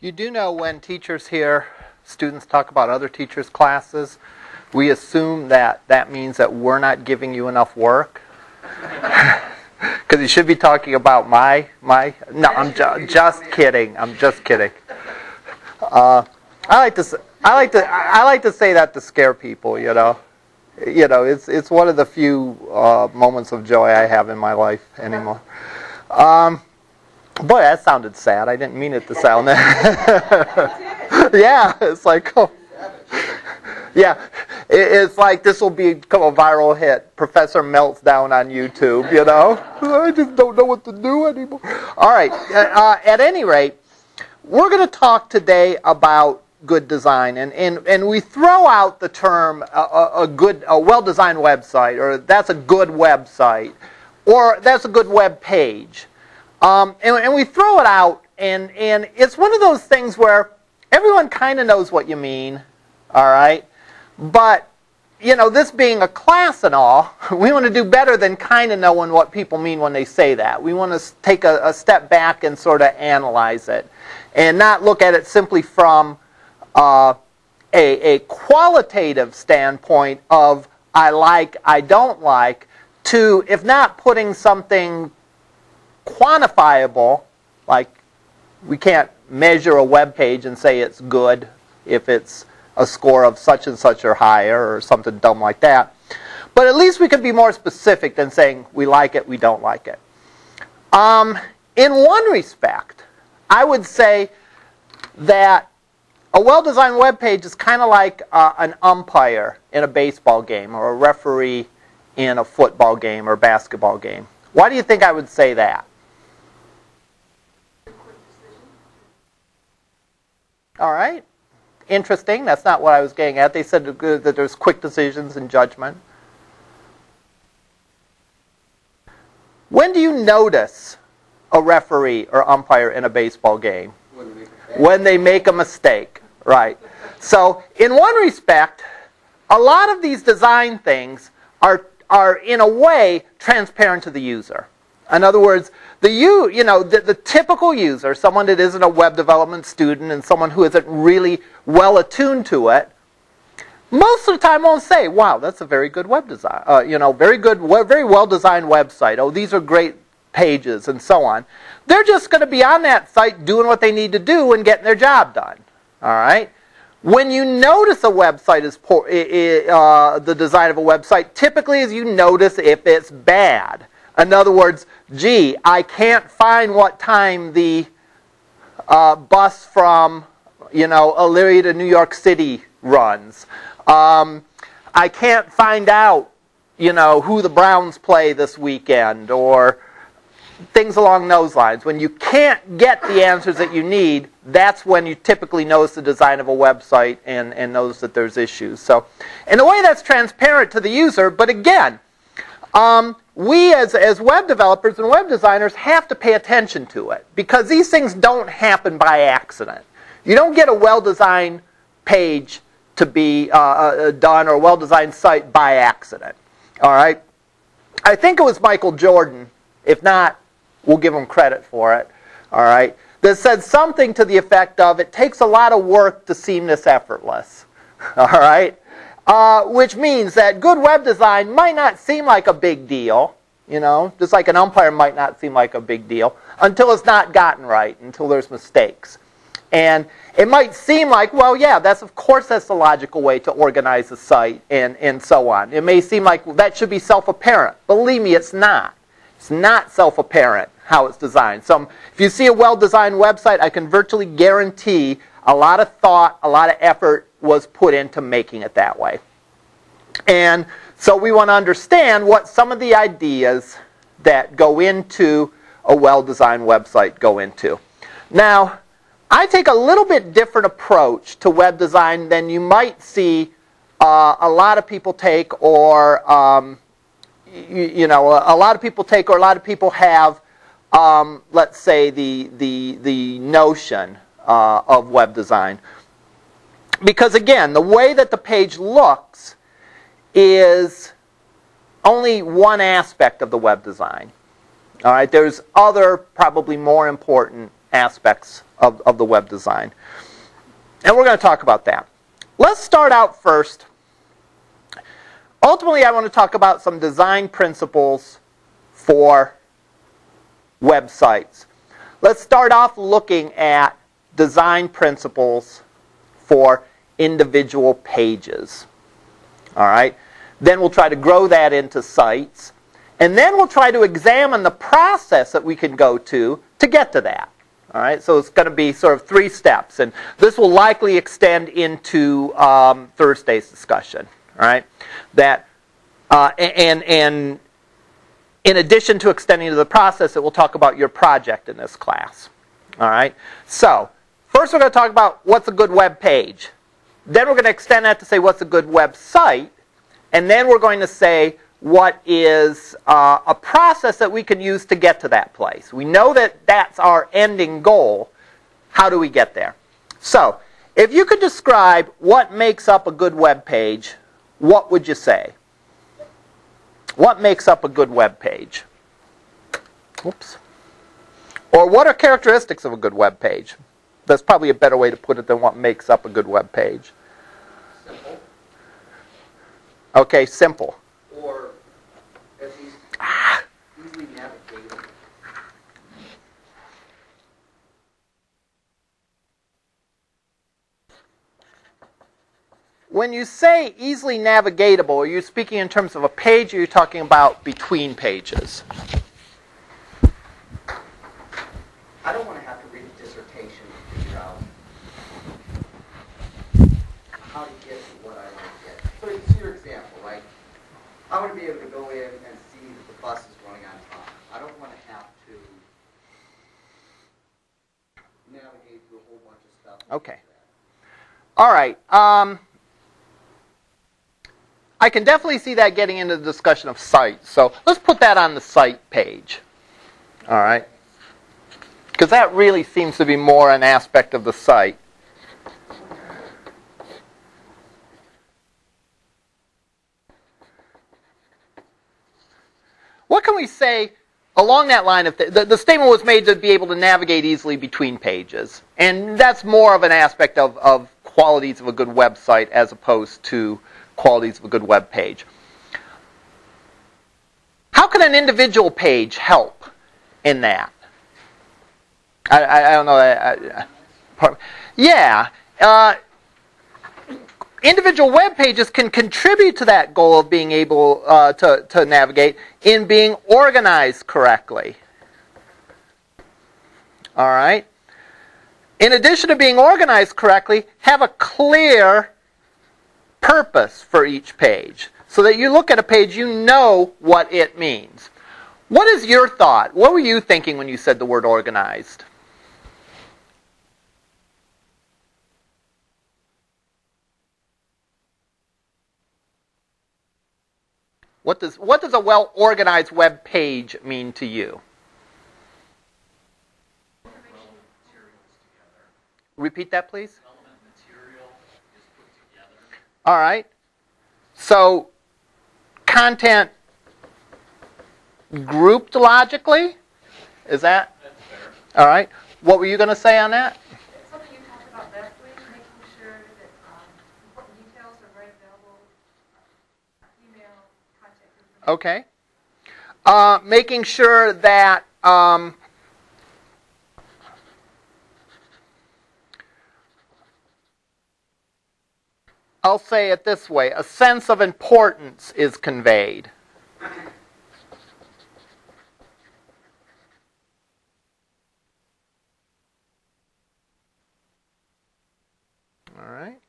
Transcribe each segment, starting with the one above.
You do know when teachers hear students talk about other teachers' classes, we assume that that means that we're not giving you enough work. Because you should be talking about my my. No, I'm ju- just kidding. I'm just kidding. Uh, I like to I like to I like to say that to scare people. You know, you know it's it's one of the few uh, moments of joy I have in my life anymore. Um, boy, that sounded sad. I didn't mean it to sound that. yeah, it's like oh. Yeah, it, it's like this will become a viral hit. Professor melts down on YouTube. You know, I just don't know what to do anymore. All right. Uh, uh, at any rate, we're going to talk today about good design, and and, and we throw out the term a, a, a good, a well-designed website, or that's a good website, or that's a good web page, um, and, and we throw it out, and and it's one of those things where everyone kind of knows what you mean. All right. But, you know, this being a class and all, we want to do better than kind of knowing what people mean when they say that. We want to take a, a step back and sort of analyze it and not look at it simply from uh, a, a qualitative standpoint of I like, I don't like, to, if not putting something quantifiable, like we can't measure a web page and say it's good if it's a score of such and such or higher or something dumb like that. But at least we could be more specific than saying we like it, we don't like it. Um, in one respect, I would say that a well-designed web page is kind of like uh, an umpire in a baseball game or a referee in a football game or basketball game. Why do you think I would say that? All right. Interesting. That's not what I was getting at. They said that there's quick decisions and judgment. When do you notice a referee or umpire in a baseball game? When they make a mistake. Right. So, in one respect, a lot of these design things are, are in a way transparent to the user. In other words, the you, you know, the, the, typical user, someone that isn't a web development student and someone who isn't really well attuned to it, most of the time won't say, "Wow, that's a very good web design." Uh, you know, very good, very well designed website. Oh, these are great pages and so on. They're just going to be on that site doing what they need to do and getting their job done. All right. When you notice a website is poor, uh, the design of a website, typically is you notice if it's bad. In other words, gee, I can't find what time the uh, bus from, you know, Elyria to New York City runs. Um, I can't find out, you know, who the Browns play this weekend or things along those lines. When you can't get the answers that you need, that's when you typically notice the design of a website and, and notice that there's issues. So, in a way, that's transparent to the user, but again, um, we as, as web developers and web designers have to pay attention to it because these things don't happen by accident. You don't get a well-designed page to be uh, uh, done or a well-designed site by accident. All right. I think it was Michael Jordan. If not, we'll give him credit for it. All right. That said something to the effect of, "It takes a lot of work to seem this effortless." All right. Uh, which means that good web design might not seem like a big deal, you know, just like an umpire might not seem like a big deal until it's not gotten right, until there's mistakes. And it might seem like, well, yeah, that's of course that's the logical way to organize a site and, and so on. It may seem like well, that should be self-apparent. Believe me, it's not. It's not self-apparent how it's designed. So if you see a well-designed website, I can virtually guarantee a lot of thought, a lot of effort was put into making it that way. And so we want to understand what some of the ideas that go into a well-designed website go into. Now, I take a little bit different approach to web design than you might see uh, a lot of people take or um, you, you, know a, a, lot of people take or a lot of people have um, let's say the the the notion uh, of web design because again, the way that the page looks is only one aspect of the web design. All right, there's other probably more important aspects of, of the web design. And we're going to talk about that. Let's start out first. Ultimately, I want to talk about some design principles for websites. Let's start off looking at design principles for individual pages. All right? Then we'll try to grow that into sites. And then we'll try to examine the process that we can go to to get to that. All right, so it's going to be sort of three steps, and this will likely extend into um, Thursday's discussion. All right, that uh, and and in addition to extending to the process, it will talk about your project in this class. All right, so first we're going to talk about what's a good web page. Then we're going to extend that to say what's a good website, and then we're going to say what is uh, a process that we can use to get to that place. We know that that's our ending goal. How do we get there? So, if you could describe what makes up a good web page, what would you say? What makes up a good web page? Oops. Or what are characteristics of a good web page? That's probably a better way to put it than what makes up a good web page. Okay, simple. Or at least ah. easily navigatable. When you say easily navigatable, are you speaking in terms of a page or are you talking about between pages? I don't want to have to read a dissertation to figure out how to get to what I want to get. So it's your example, right? I want to be able to go in and see that the bus is running on time. I don't want to have to navigate through a whole bunch of stuff. Okay. All right. Um, I can definitely see that getting into the discussion of sites. So let's put that on the site page. All right. Because that really seems to be more an aspect of the site. What can we say along that line? If the, the, the statement was made to be able to navigate easily between pages, and that's more of an aspect of, of qualities of a good website as opposed to qualities of a good web page. How can an individual page help in that? I, I, I don't know. I, yeah. Uh, individual web pages can contribute to that goal of being able uh, to, to navigate in being organized correctly. All right? In addition to being organized correctly, have a clear purpose for each page. So that you look at a page, you know what it means. What is your thought? What were you thinking when you said the word organized? What does, what does a well organized web page mean to you? Repeat that, please. All right. So, content grouped logically? Is that? All right. What were you going to say on that? Something you talked about last week, making sure that um, important details are right available, email, contact information. Okay. Uh, making sure that um, I'll say it this way a sense of importance is conveyed. All right.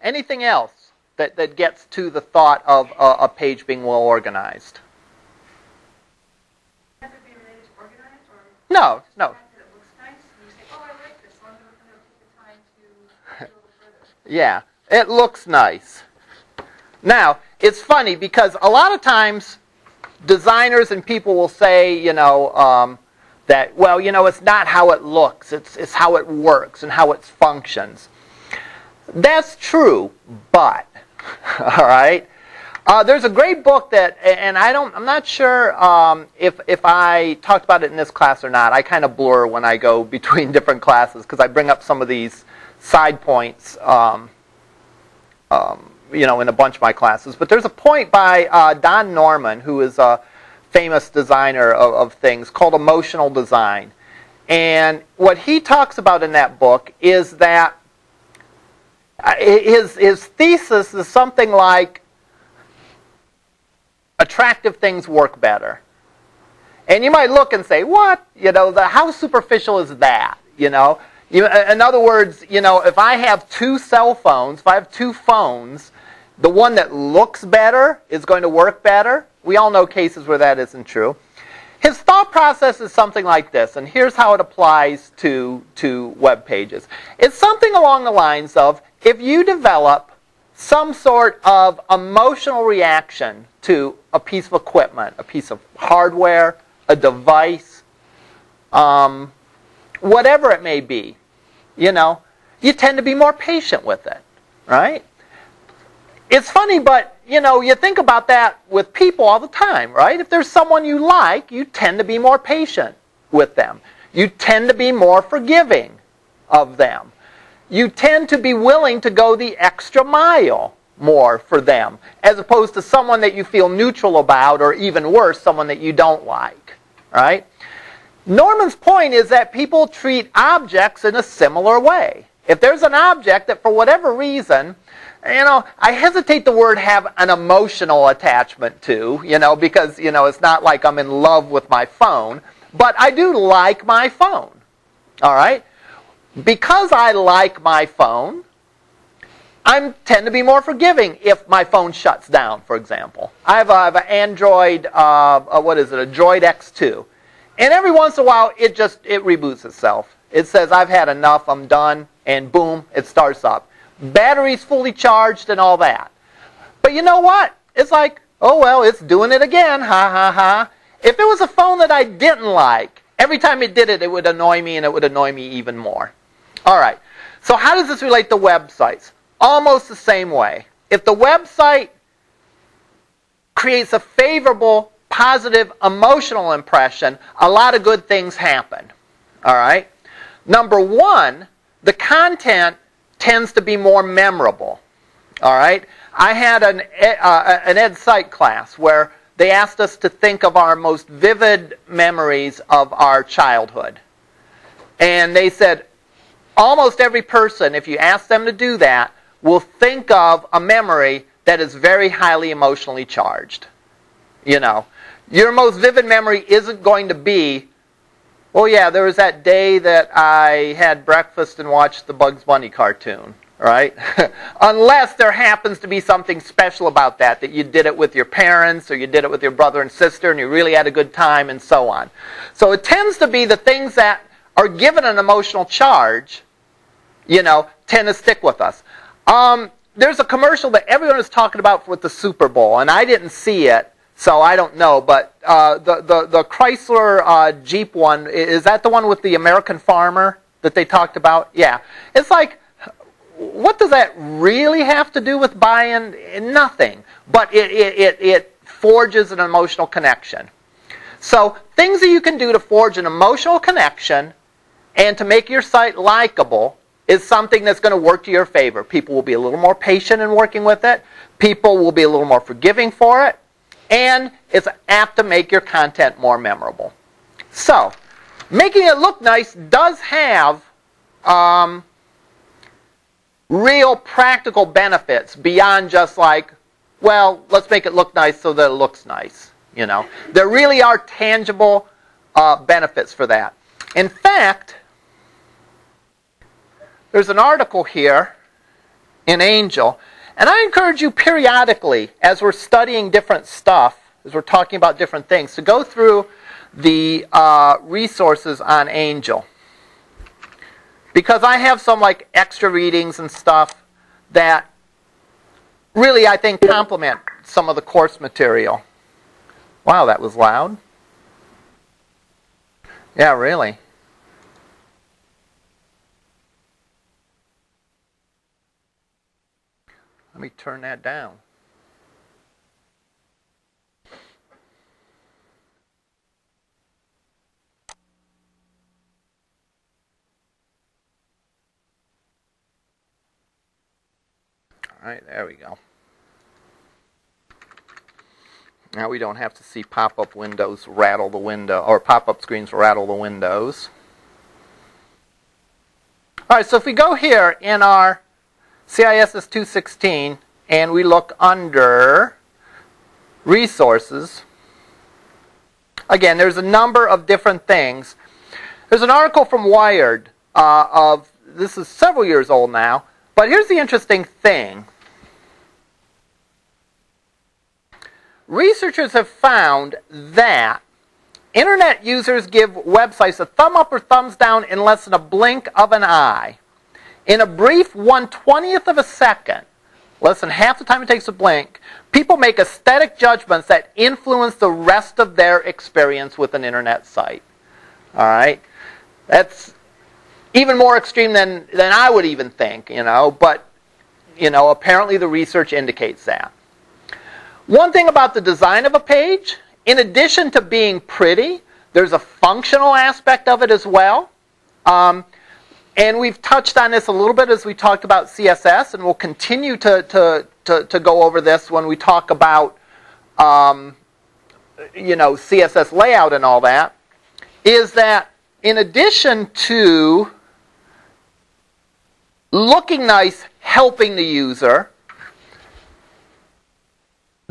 Anything else that, that gets to the thought of a, a page being well organized? Has it be related to organized or No, no. the fact that it looks nice and you say, I like this, so I'm going to take the time to do a little further. Yeah, it looks nice. Now, it's funny because a lot of times designers and people will say, you know, um, that, well, you know, it's not how it looks, it's, it's how it works and how it functions. That's true, but, all right, Uh, there's a great book that, and I don't, I'm not sure um, if if I talked about it in this class or not. I kind of blur when I go between different classes because I bring up some of these side points, um, um, you know, in a bunch of my classes. But there's a point by uh, Don Norman, who is a famous designer of, of things, called emotional design. And what he talks about in that book is that Uh, his, his thesis is something like attractive things work better. And you might look and say, what? You know, the, how superficial is that? You know, you, uh, in other words, you know, if I have two cell phones, if I have two phones, the one that looks better is going to work better. We all know cases where that isn't true. His thought process is something like this, and here's how it applies to, to web pages. It's something along the lines of if you develop some sort of emotional reaction to a piece of equipment, a piece of hardware, a device, um, whatever it may be, you know, you tend to be more patient with it, right? It's funny, but you know, you think about that with people all the time, right? If there's someone you like, you tend to be more patient with them. You tend to be more forgiving of them. You tend to be willing to go the extra mile more for them, as opposed to someone that you feel neutral about, or even worse, someone that you don't like, right? Norman's point is that people treat objects in a similar way. If there's an object that for whatever reason, you know, I hesitate the word have an emotional attachment to, you know, because, you know, it's not like I'm in love with my phone, but I do like my phone. All right? Because I like my phone, I tend to be more forgiving if my phone shuts down, for example. I have, a, I have an Android, uh, uh, what is it, a Droid X2. And every once in a while, it just, it reboots itself. It says, I've had enough, I'm done, and boom, it starts up. Battery's fully charged and all that. But you know what? It's like, oh well, it's doing it again, ha ha ha. If it was a phone that I didn't like, every time it did it, it would annoy me and it would annoy me even more. All right. So how does this relate to websites? almost the same way. If the website creates a favorable, positive, emotional impression, a lot of good things happen. All right? Number one, the content tends to be more memorable. All right? I had an, uh, an Ed Psych class where they asked us to think of our most vivid memories of our childhood. And they said, almost every person, if you ask them to do that, will think of a memory that is very highly emotionally charged. You know, your most vivid memory isn't going to be, oh yeah, there was that day that I had breakfast and watched the Bugs Bunny cartoon, right? Unless there happens to be something special about that, that you did it with your parents or you did it with your brother and sister and you really had a good time and so on. So it tends to be the things that are given an emotional charge, you know, tend to stick with us. Um, there's a commercial that everyone is talking about with the Super Bowl, and I didn't see it, so I don't know. But uh, the, the, the Chrysler uh, Jeep one, is that the one with the American farmer that they talked about? Yeah. It's like, what does that really have to do with buying? Nothing. But it, it, it, it forges an emotional connection. So things that you can do to forge an emotional connection and to make your site likable is something that's going to work to your favor. People will be a little more patient in working with it. People will be a little more forgiving for it. And it's apt to make your content more memorable. So, making it look nice does have um, real practical benefits beyond just like, well, let's make it look nice so that it looks nice. You know, there really are tangible uh, benefits for that. In fact, there's an article here in Angel, and I encourage you periodically, as we're studying different stuff, as we're talking about different things, to go through the uh, resources on Angel. Because I have some like extra readings and stuff that really I think complement some of the course material. Wow, that was loud. Yeah, really. Let me turn that down. All right, there we go. Now we don't have to see pop-up windows rattle the window, or pop-up screens rattle the windows. All right, so if we go here in our CISS 216 and we look under resources, again, there's a number of different things. There's an article from Wired uh, of, this is several years old now, but here's the interesting thing. Researchers have found that internet users give websites a thumb up or thumbs down in less than a blink of an eye. In a brief 120th of a second, less than half the time it takes to blink, people make aesthetic judgments that influence the rest of their experience with an internet site. All right? That's even more extreme than, than I would even think, you know, but, you know, apparently the research indicates that. One thing about the design of a page, in addition to being pretty, there's a functional aspect of it as well. Um, and we've touched on this a little bit as we talked about CSS, and we'll continue to, to, to, to go over this when we talk about um, you know, CSS layout and all that, is that in addition to looking nice, helping the user,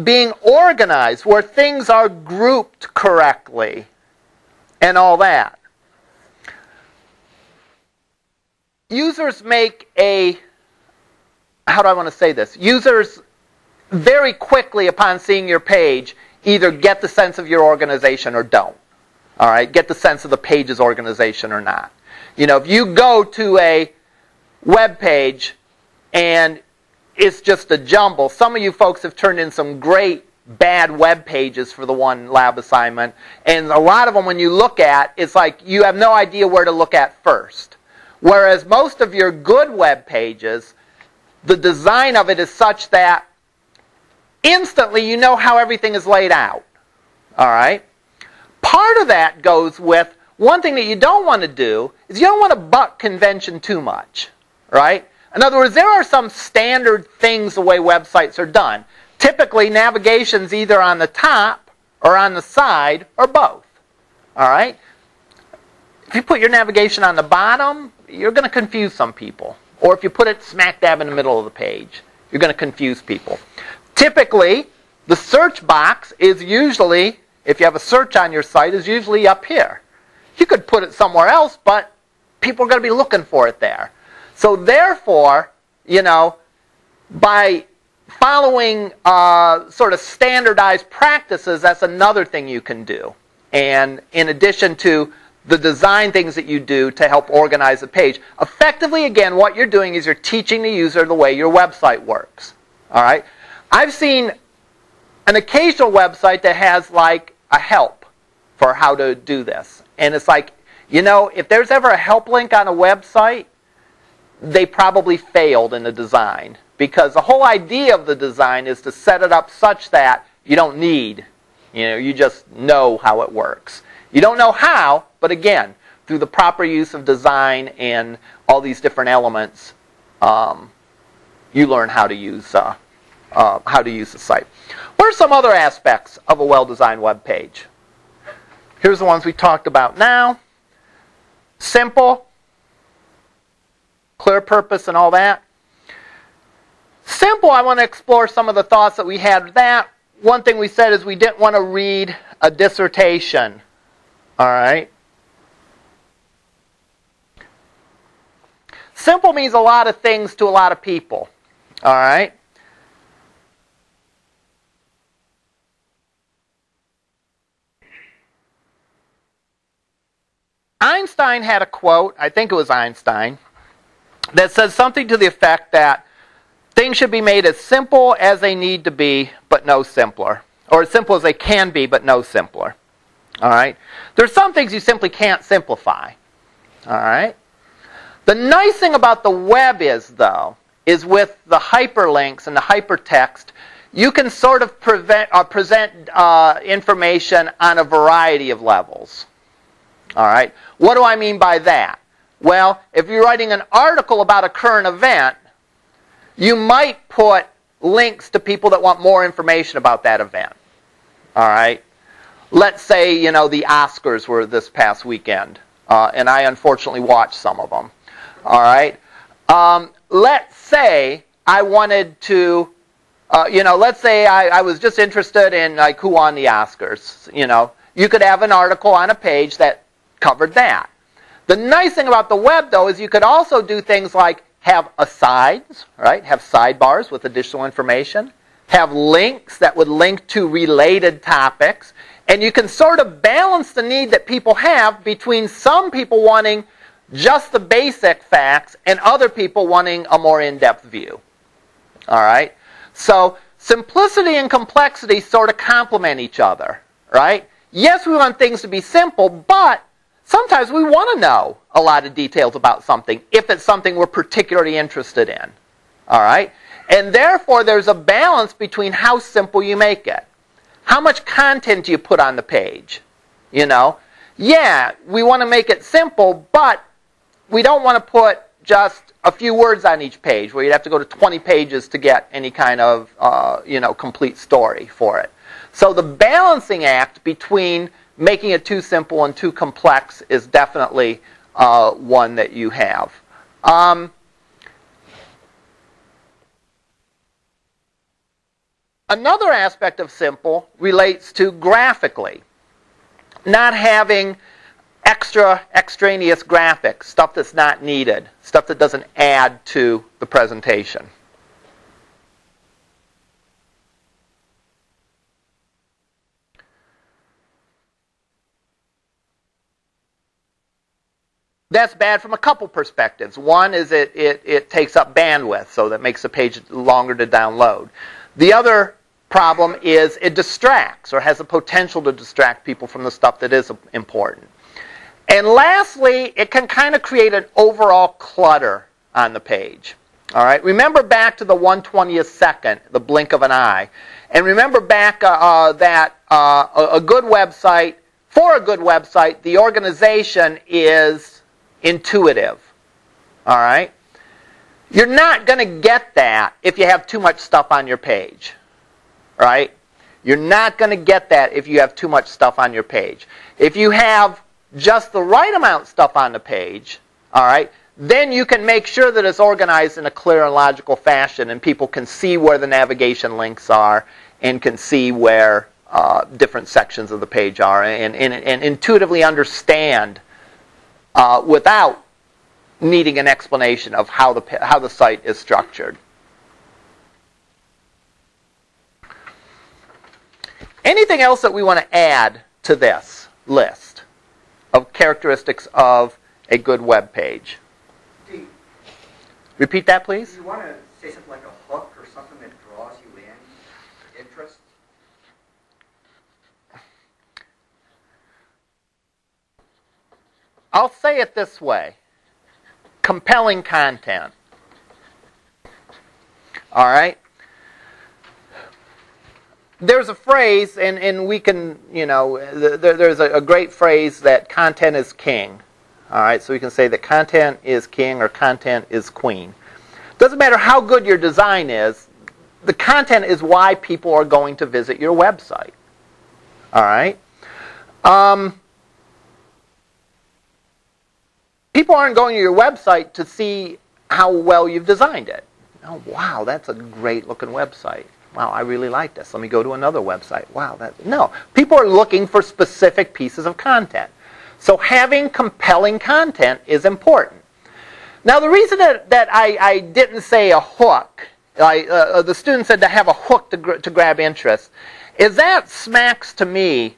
being organized where things are grouped correctly and all that. Users make a, how do I want to say this? Users very quickly upon seeing your page either get the sense of your organization or don't. All right, get the sense of the page's organization or not. You know, if you go to a web page and it's just a jumble. Some of you folks have turned in some great bad web pages for the one lab assignment. And a lot of them, when you look at, it's like you have no idea where to look at first. Whereas most of your good web pages, the design of it is such that instantly you know how everything is laid out. All right? Part of that goes with one thing that you don't want to do is you don't want to buck convention too much. Right? In other words, there are some standard things the way websites are done. Typically, navigation's either on the top or on the side or both. All right? If you put your navigation on the bottom, you're going to confuse some people. Or if you put it smack dab in the middle of the page, you're going to confuse people. Typically, the search box is usually, if you have a search on your site, is usually up here. You could put it somewhere else, but people are going to be looking for it there. So therefore, you know, by following uh, sort of standardized practices, that's another thing you can do. And in addition to the design things that you do to help organize the page, effectively, again, what you're doing is you're teaching the user the way your website works. All right? I've seen an occasional website that has like a help for how to do this. And it's like, you know, if there's ever a help link on a website, they probably failed in the design because the whole idea of the design is to set it up such that you don't need, you know, you just know how it works. You don't know how, but again, through the proper use of design and all these different elements, um, you learn how to use uh, uh, how to use the site. What are some other aspects of a well-designed web page? Here's the ones we talked about now. Simple, clear purpose and all that. Simple, I want to explore some of the thoughts that we had that. One thing we said is we didn't want to read a dissertation. All right? Simple means a lot of things to a lot of people. All right? Einstein had a quote, I think it was Einstein, that says something to the effect that things should be made as simple as they need to be, but no simpler. Or as simple as they can be, but no simpler. All right? There's some things you simply can't simplify. All right? The nice thing about the web is, though, is with the hyperlinks and the hypertext, you can sort of prevent, uh, present uh, information on a variety of levels. All right? What do I mean by that? Well, if you're writing an article about a current event, you might put links to people that want more information about that event. All right. Let's say you know the Oscars were this past weekend, uh, and I unfortunately watched some of them. All right. Um, let's say I wanted to, uh, you know, let's say I, I was just interested in like who won the Oscars. You know, you could have an article on a page that covered that. The nice thing about the web, though, is you could also do things like have asides, right? Have sidebars with additional information. Have links that would link to related topics. And you can sort of balance the need that people have between some people wanting just the basic facts and other people wanting a more in-depth view. All right? So simplicity and complexity sort of complement each other, right? Yes, we want things to be simple, but sometimes we want to know a lot of details about something if it's something we're particularly interested in. All right? And therefore, there's a balance between how simple you make it. How much content do you put on the page? You know? Yeah, we want to make it simple, but we don't want to put just a few words on each page where you'd have to go to 20 pages to get any kind of, uh, you know, complete story for it. So the balancing act between making it too simple and too complex is definitely uh, one that you have. Um, another aspect of simple relates to graphically. Not having extra extraneous graphics, stuff that's not needed, stuff that doesn't add to the presentation. That's bad from a couple perspectives. One is it, it, it takes up bandwidth, so that makes the page longer to download. The other problem is it distracts or has the potential to distract people from the stuff that is important. And lastly, it can kind of create an overall clutter on the page. All right. Remember back to the 120th second, the blink of an eye, and remember back uh, uh, that uh, a, a good website for a good website, the organization is intuitive. All right? You're not going to get that if you have too much stuff on your page. Right? You're not going to get that if you have too much stuff on your page. If you have just the right amount of stuff on the page, all right, then you can make sure that it's organized in a clear and logical fashion and people can see where the navigation links are and can see where uh, different sections of the page are and, and, and intuitively understand uh, without needing an explanation of how the, how the site is structured. Anything else that we want to add to this list of characteristics of a good web page? Repeat that, please. Do you want to say something like a hook or something that draws you in, interest? I'll say it this way compelling content. All right? There's a phrase, and, and we can, you know, there, there's a, a great phrase that content is king. All right, so we can say that content is king or content is queen. Doesn't matter how good your design is, the content is why people are going to visit your website. All right? Um, people aren't going to your website to see how well you've designed it. Oh, wow, that's a great looking website. Wow, I really like this. Let me go to another website. Wow, that no. People are looking for specific pieces of content. So having compelling content is important. Now, the reason that, that I, I didn't say a hook, I, uh, uh the student said to have a hook to, gr- to grab interest, is that smacks to me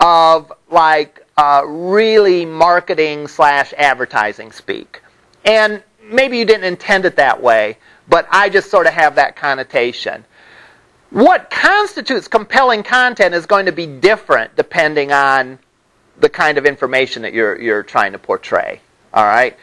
of like uh, really marketing slash advertising speak. And maybe you didn't intend it that way, but I just sort of have that connotation. What constitutes compelling content is going to be different depending on the kind of information that you're, you're trying to portray. All right?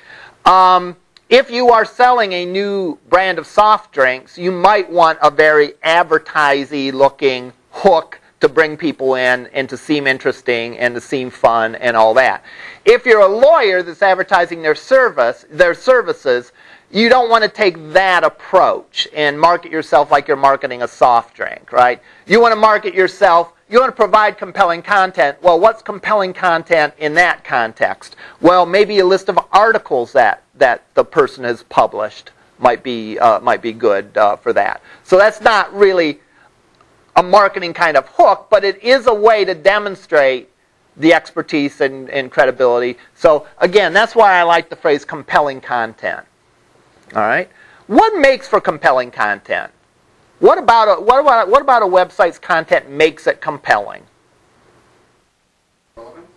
Um, if you are selling a new brand of soft drinks, you might want a very advertising looking hook to bring people in and to seem interesting and to seem fun and all that. If you're a lawyer that's advertising their service, their services, you don't want to take that approach and market yourself like you're marketing a soft drink, right? You want to market yourself, you want to provide compelling content. Well, what's compelling content in that context? Well, maybe a list of articles that, that the person has published might be, uh, might be good uh, for that. So that's not really a marketing kind of hook, but it is a way to demonstrate the expertise and, and credibility. So again, that's why I like the phrase compelling content. All right. What makes for compelling content? What about a, what about what about a website's content makes it compelling? Relevance?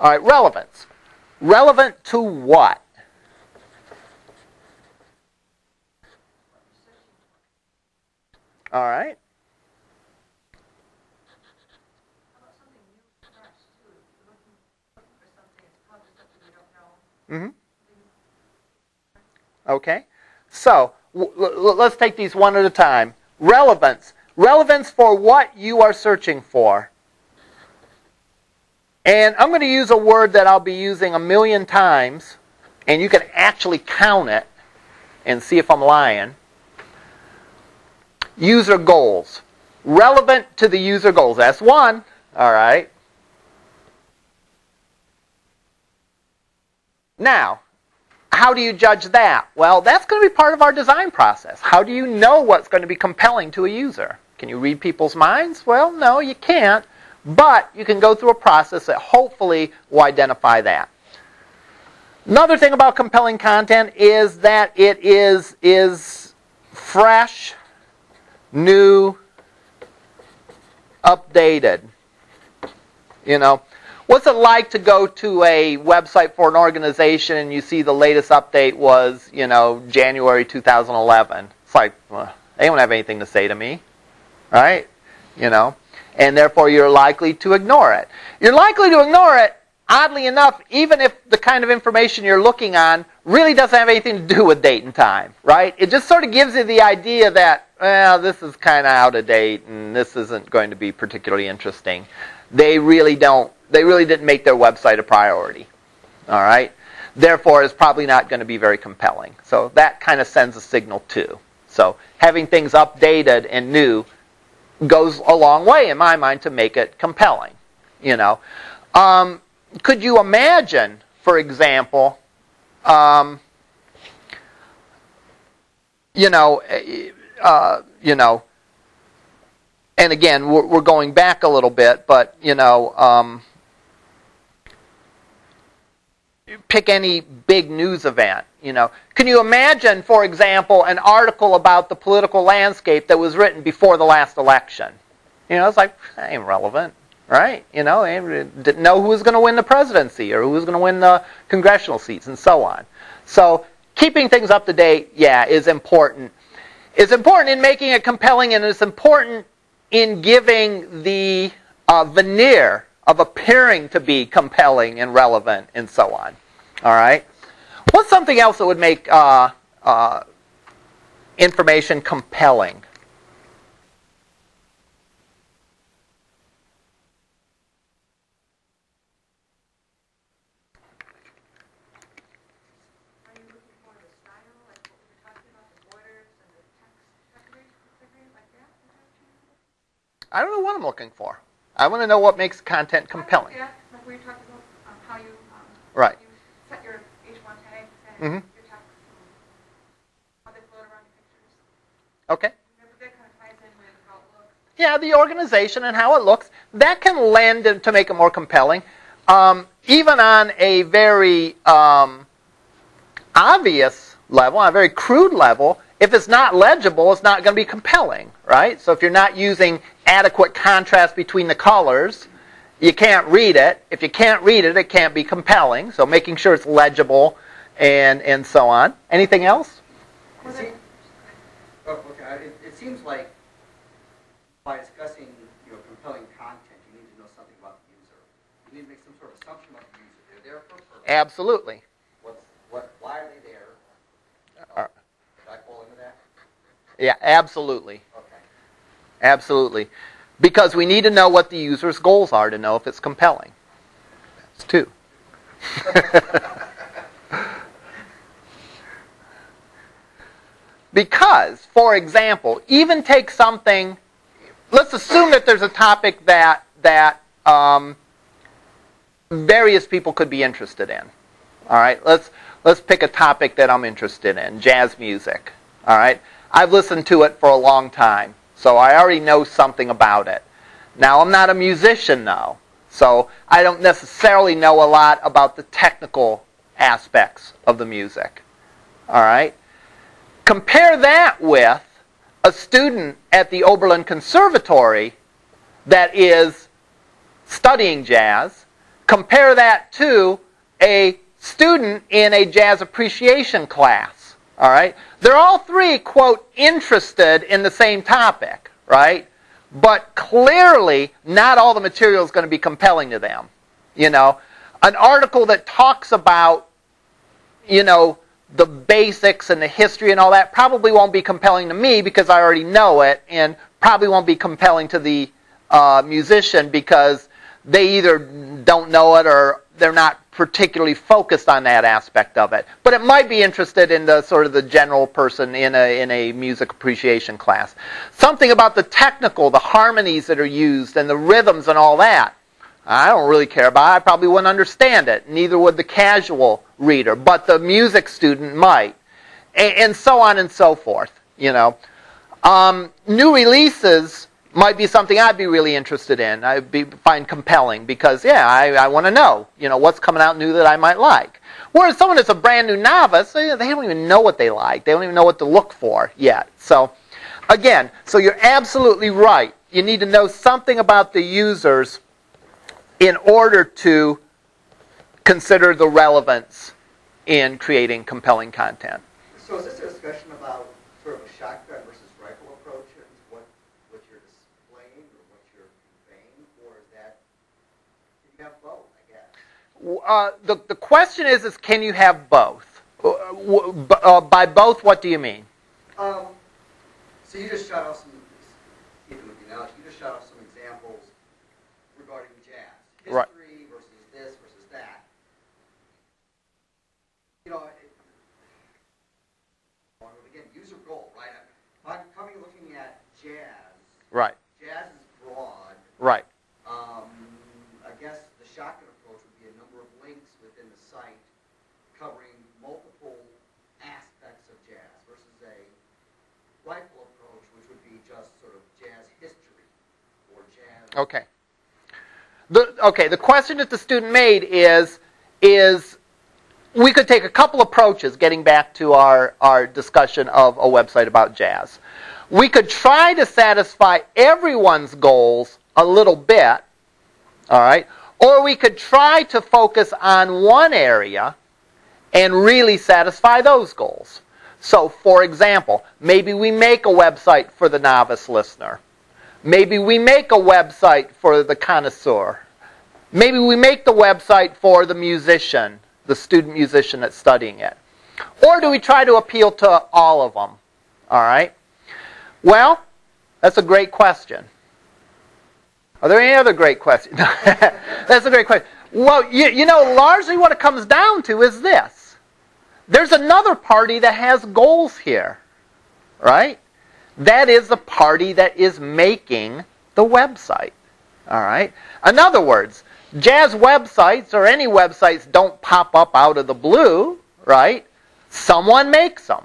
All right, relevance. Relevant to what? All right. How about something new, fresh, too? If you're looking, looking for something, it's probably something you don't know. Mm-hmm. Okay. So let's take these one at a time. Relevance. Relevance for what you are searching for. And I'm going to use a word that I'll be using a million times, and you can actually count it and see if I'm lying. User goals. Relevant to the user goals. That's one. All right. Now, how do you judge that? Well, that's going to be part of our design process. How do you know what's going to be compelling to a user? Can you read people's minds? Well, no, you can't. But you can go through a process that hopefully will identify that. Another thing about compelling content is that it is, is fresh, new, updated. You know, what's it like to go to a website for an organization and you see the latest update was, you know, January 2011? It's like, well, they don't have anything to say to me, right? You know, and therefore you're likely to ignore it. You're likely to ignore it, oddly enough, even if the kind of information you're looking on really doesn't have anything to do with date and time, right? It just sort of gives you the idea that, well, this is kind of out of date and this isn't going to be particularly interesting. They really don't, they really didn't make their website a priority, all right? Therefore, it's probably not going to be very compelling. So that kind of sends a signal too. So having things updated and new goes a long way in my mind to make it compelling. You know, um, could you imagine, for example, um, you know, uh, you know, and again, we're, we're, going back a little bit, but you know, um, pick any big news event. You know, can you imagine, for example, an article about the political landscape that was written before the last election? You know, it's like that ain't relevant, right? You know, didn't know who was going to win the presidency or who was going to win the congressional seats and so on. So keeping things up to date, yeah, is important. It's important in making it compelling, and it's important in giving the uh, veneer of appearing to be compelling and relevant and so on. All right. What's something else that would make uh, uh, information compelling? I don't know what I'm looking for. I want to know what makes content compelling. Yeah, like we were talking about, um, how you, um, Right. you set your H1 tags Mhm. your text, how they float around your pictures. Okay. Remember that kind of ties in with how it looks. Yeah, the organization and how it looks, that can lend to make it more compelling. Um, even on a very um, obvious level, on a very crude level, if it's not legible, it's not going to be compelling, right? So if you're not using adequate contrast between the colors, you can't read it. If you can't read it, it can't be compelling. So making sure it's legible and, and so on. Anything else? It seem- Oh, okay, it, it seems like by discussing, you know, compelling content, you need to know something about the user. You need to make some sort of assumption about the user. They're there for a purpose. Absolutely. What's, what, why are they there? Uh, Should I fall into that? Yeah, absolutely. Okay. Absolutely. Because we need to know what the user's goals are to know if it's compelling. That's two. Because, for example, even take something, let's assume that there's a topic that, that um, various people could be interested in. All right, let's, let's pick a topic that I'm interested in jazz music. All right, I've listened to it for a long time, so I already know something about it. Now, I'm not a musician, though, so I don't necessarily know a lot about the technical aspects of the music. All right? Compare that with a student at the Oberlin Conservatory that is studying jazz. Compare that to a student in a jazz appreciation class. All right? They're all three, quote, interested in the same topic, right? But clearly, not all the material is going to be compelling to them. You know, an article that talks about, you know, the basics and the history and all that probably won't be compelling to me because I already know it, and probably won't be compelling to the uh, musician because they either don't know it or they're not particularly focused on that aspect of it. But it might be interested in the sort of the general person in a in a music appreciation class. Something about the technical, the harmonies that are used and the rhythms and all that. I don't really care about. It. I probably wouldn't understand it. Neither would the casual reader, but the music student might, and, and so on and so forth. You know, um, new releases might be something I'd be really interested in. I'd be, find compelling because, yeah, I, I want to know, you know, what's coming out new that I might like. Whereas someone that's a brand new novice, they, don't even know what they like. They don't even know what to look for yet. So, again, so you're absolutely right. You need to know something about the users in order to consider the relevance in creating compelling content. So is this a discussion about sort of a shotgun versus rifle approach and what, what you're displaying or what you're conveying, or is that, can you have both, I guess? Uh, the, the question is, is can you have both? Uh, w- b- uh, by both, what do you mean? Um, so you just shot off some, even with you just shot off some examples regarding jazz. Right. History versus this versus that. You know, it, again, user goal, right? I'm coming looking at jazz, Right, jazz is broad. right. Um, I guess the shotgun approach would be a number of links within the site covering multiple aspects of jazz versus a rifle approach, which would be just sort of jazz history or jazz. Okay. The, okay, the question that the student made is, is we could take a couple approaches getting back to our, our discussion of a website about jazz. We could try to satisfy everyone's goals a little bit, all right, or we could try to focus on one area and really satisfy those goals. So, for example, maybe we make a website for the novice listener. Maybe we make a website for the connoisseur. Maybe we make the website for the musician, the student musician that's studying it. Or do we try to appeal to all of them? All right? Well, that's a great question. Are there any other great questions? that's a great question. Well, you, you know, largely what it comes down to is this. There's another party that has goals here, right? That is the party that is making the website. All right? In other words, jazz websites or any websites don't pop up out of the blue, right? Someone makes them.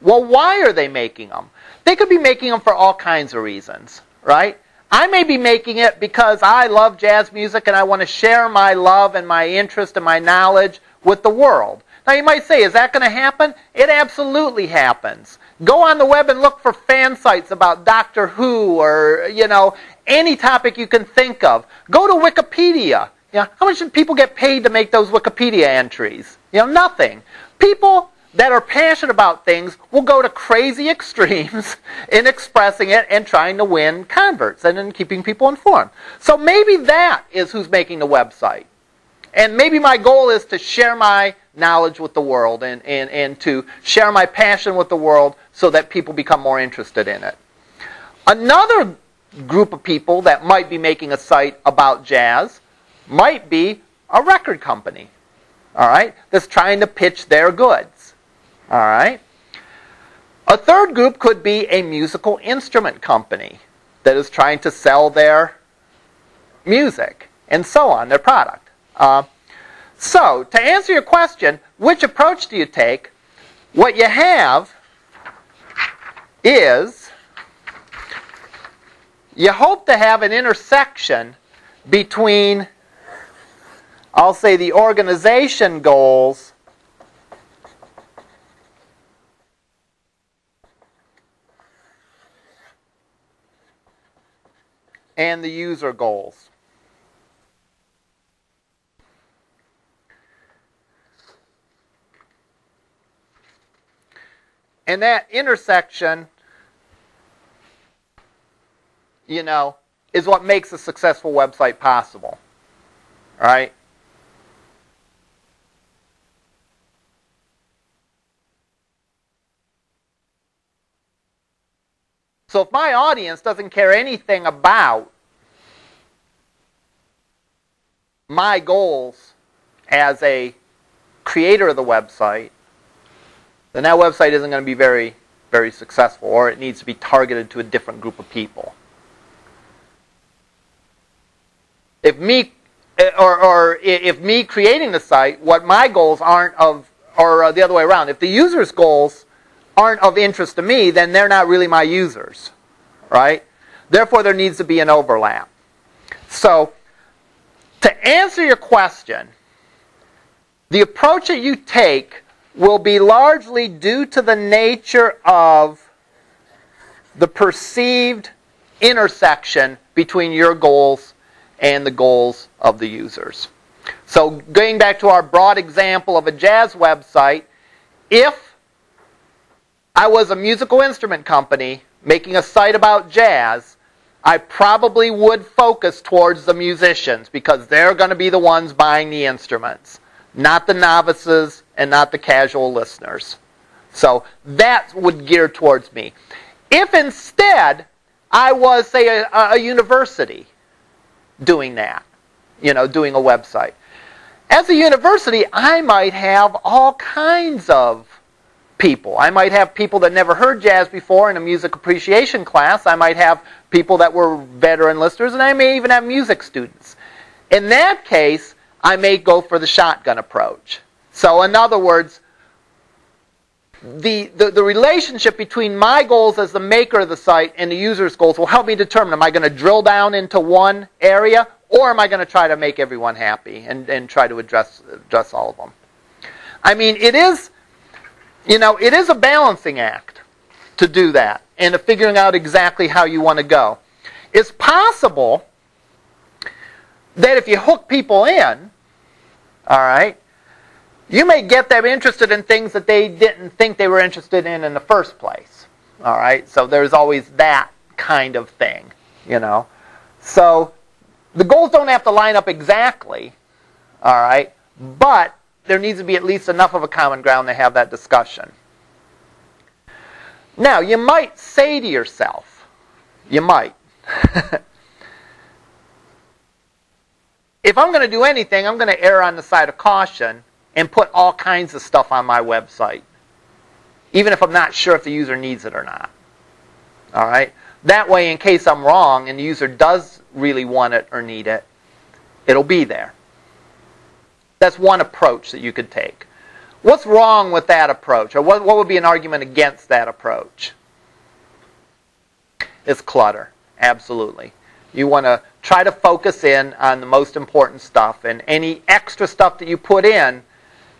Well, why are they making them? They could be making them for all kinds of reasons, right? I may be making it because I love jazz music and I want to share my love and my interest and my knowledge with the world. Now you might say, is that going to happen? It absolutely happens. Go on the web and look for fan sites about Doctor Who or, you know, any topic you can think of. Go to Wikipedia. You know, how much do people get paid to make those Wikipedia entries? You know, nothing. People that are passionate about things will go to crazy extremes in expressing it and trying to win converts and in keeping people informed. So maybe that is who's making the website. And maybe my goal is to share my knowledge with the world and, and, and to share my passion with the world so that people become more interested in it. Another group of people that might be making a site about jazz might be a record company, all right, that's trying to pitch their goods, all right. A third group could be a musical instrument company that is trying to sell their music and so on, their product. Uh, so, to answer your question, which approach do you take? What you have is you hope to have an intersection between, I'll say, the organization goals and the user goals. And that intersection, you know, is what makes a successful website possible. All right? So if my audience doesn't care anything about my goals as a creator of the website, then that website isn't going to be very, very successful, or it needs to be targeted to a different group of people. If me, or, or if me creating the site, what my goals aren't of, or uh, the other way around, if the user's goals aren't of interest to me, then they're not really my users, right? Therefore, there needs to be an overlap. So, to answer your question, the approach that you take will be largely due to the nature of the perceived intersection between your goals and the goals of the users. So, going back to our broad example of a jazz website, if I was a musical instrument company making a site about jazz, I probably would focus towards the musicians because they're going to be the ones buying the instruments, not the novices and not the casual listeners. So that would gear towards me. If instead I was, say, a, a university doing that, you know, doing a website, as a university, I might have all kinds of people. I might have people that never heard jazz before in a music appreciation class. I might have people that were veteran listeners, and I may even have music students. In that case, I may go for the shotgun approach. So, in other words, the, the, the, relationship between my goals as the maker of the site and the user's goals will help me determine am I going to drill down into one area or am I going to try to make everyone happy and, and try to address, address all of them? I mean, it is, you know, it is a balancing act to do that and to figuring out exactly how you want to go. It's possible that if you hook people in, all right, you may get them interested in things that they didn't think they were interested in in the first place. All right? So there's always that kind of thing, you know. So the goals don't have to line up exactly, all right? But there needs to be at least enough of a common ground to have that discussion. Now, you might say to yourself, you might, if I'm going to do anything, I'm going to err on the side of caution and put all kinds of stuff on my website, even if I'm not sure if the user needs it or not. All right? That way, in case I'm wrong and the user does really want it or need it, it'll be there. That's one approach that you could take. What's wrong with that approach? Or what, what would be an argument against that approach? It's clutter. Absolutely. You want to try to focus in on the most important stuff, and any extra stuff that you put in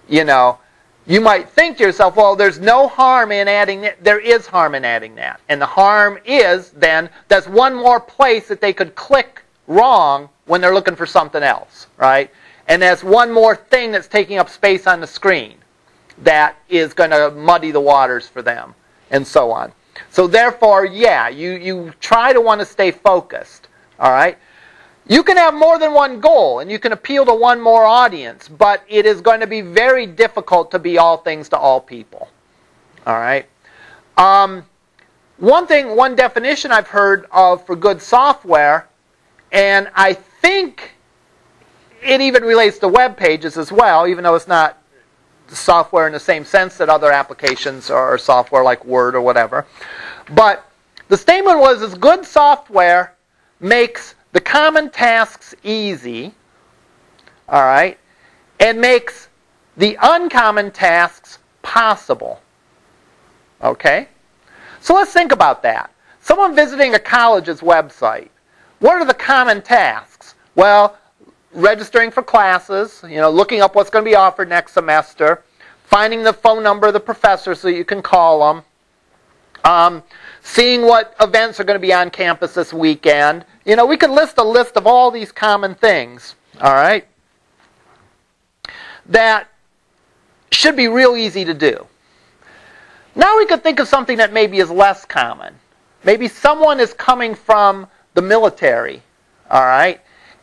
you know, you might think to yourself, well, there's no harm in adding that. There is harm in adding that. And the harm is then there's one more place that they could click wrong when they're looking for something else, right? And that's one more thing that's taking up space on the screen that is going to muddy the waters for them, and so on. So therefore, yeah, you, you try to want to stay focused, all right? You can have more than one goal and you can appeal to one more audience, but it is going to be very difficult to be all things to all people. All right? Um, one thing, one definition I've heard of for good software, and I think it even relates to web pages as well, even though it's not software in the same sense that other applications or software like Word or whatever. But the statement was is good software makes the common tasks easy, all right, and makes the uncommon tasks possible. Okay? So let's think about that. Someone visiting a college's website, what are the common tasks? Well, registering for classes, you know, looking up what's going to be offered next semester, finding the phone number of the professor so you can call them, um, seeing what events are going to be on campus this weekend. You know, we could list a list of all these common things, all right, that should be real easy to do. Now we could think of something that maybe is less common. Maybe someone is coming from the military, all right,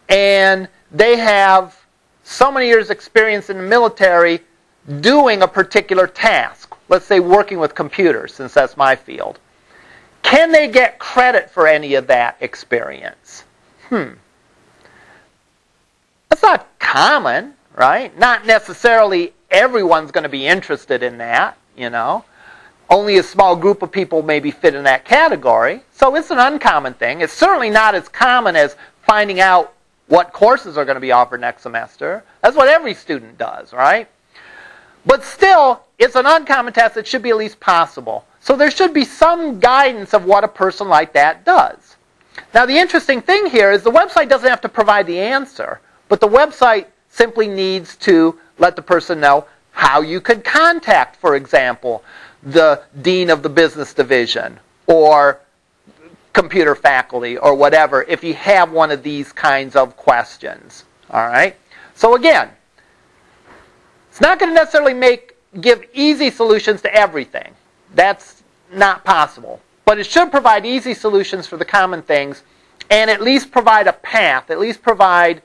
and they have so many years' experience in the military doing a particular task. Let's say working with computers, since that's my field. Can they get credit for any of that experience? Hmm. That's not common, right? Not necessarily everyone's going to be interested in that, you know. Only a small group of people maybe fit in that category. So it's an uncommon thing. It's certainly not as common as finding out what courses are going to be offered next semester. That's what every student does, right? But still, it's an uncommon test that should be at least possible. So there should be some guidance of what a person like that does. Now, the interesting thing here is the website doesn't have to provide the answer, but the website simply needs to let the person know how you could contact, for example, the dean of the business division or computer faculty or whatever if you have one of these kinds of questions. All right? So again, it's not going to necessarily make give easy solutions to everything. That's not possible. But it should provide easy solutions for the common things and at least provide a path, at least provide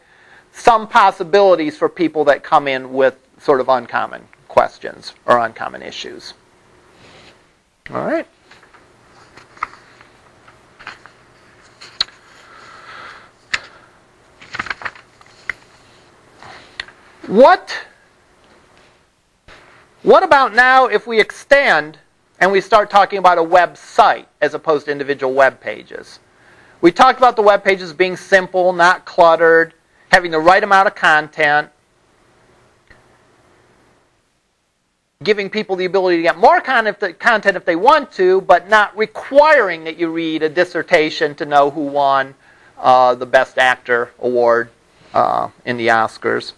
some possibilities for people that come in with sort of uncommon questions or uncommon issues. All right? What, what about now if we extend and we start talking about a website as opposed to individual web pages? We talked about the web pages being simple, not cluttered, having the right amount of content, giving people the ability to get more content if they want to, but not requiring that you read a dissertation to know who won uh, the Best Actor award uh, in the Oscars.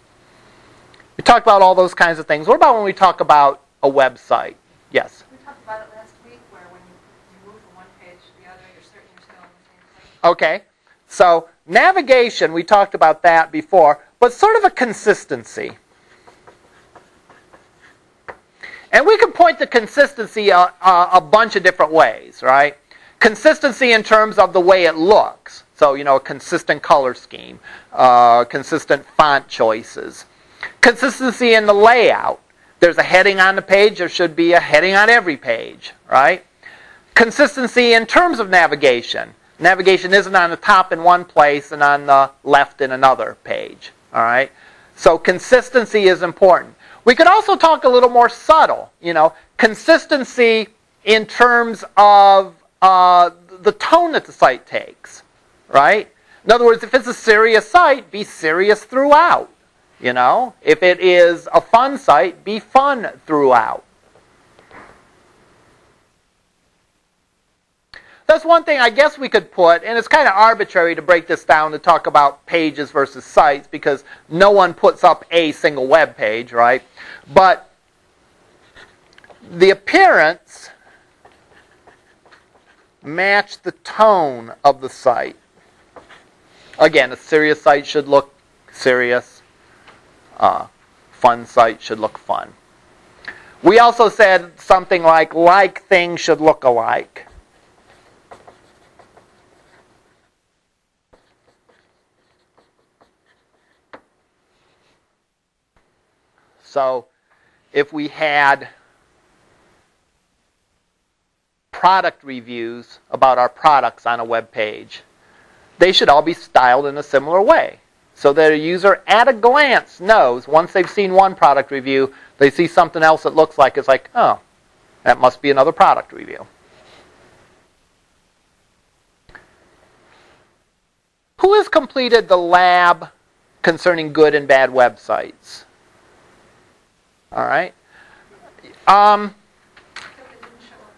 We talked about all those kinds of things. What about when we talk about a website? Yes? We talked about it last week where when you, move from one page to the other, you're certain you're still on the same place. Okay. So navigation, we talked about that before, but sort of a consistency. And we can point to consistency a, a, a, bunch of different ways, right? Consistency in terms of the way it looks. So, you know, a consistent color scheme, uh, consistent font choices, Consistency in the layout. There's a heading on the page, there should be a heading on every page, right? Consistency in terms of navigation. Navigation isn't on the top in one place and on the left in another page, all right? So consistency is important. We could also talk a little more subtle, you know, consistency in terms of uh, the tone that the site takes, right? In other words, if it's a serious site, be serious throughout. You know, if it is a fun site, be fun throughout. That's one thing I guess we could put, and it's kind of arbitrary to break this down to talk about pages versus sites because no one puts up a single web page, right? But the appearance match the tone of the site. Again, a serious site should look serious uh, fun site should look fun. We also said something like, like things should look alike. So if we had product reviews about our products on a web page, they should all be styled in a similar way. so that a user at a glance knows once they've seen one product review, they see something else that looks like it's like, oh, that must be another product review. Who has completed the lab concerning good and bad websites? All right. Um, Except it didn't show up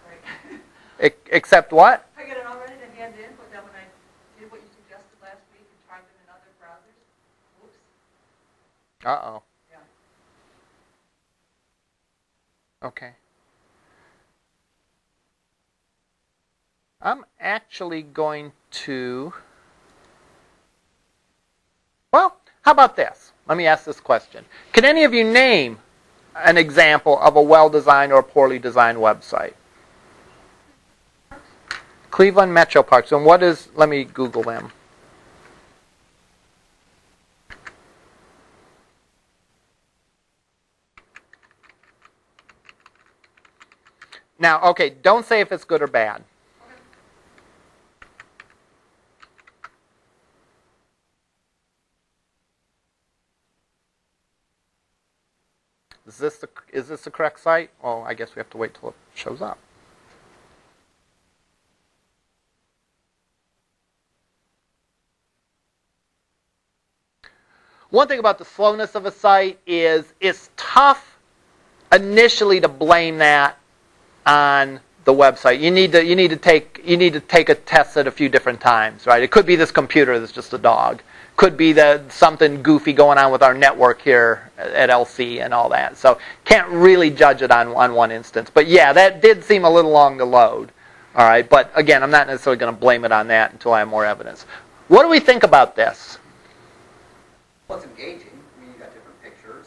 right. except what? I got it all ready to hand in, but then when I did what you suggested last week and tried them in other browsers, whoops, Uh oh. yeah. Okay. I'm actually going to. Well, how about this? Let me ask this question. Can any of you name an example of a well designed or poorly designed website? Cleveland Metro Parks. And what is, let me Google them. Now, okay, don't say if it's good or bad. Is this the is this the correct site? Well, I guess we have to wait till it shows up. One thing about the slowness of a site is it's tough initially to blame that on the website. You need to you need to take you need to take a test at a few different times, right? It could be this computer that's just a dog. Could be the something goofy going on with our network here at LC and all that. So can't really judge it on on one instance. But yeah, that did seem a little long to load. All right, but again, I'm not necessarily going to blame it on that until I have more evidence. What do we think about this? Well, it's engaging. I mean, you got different pictures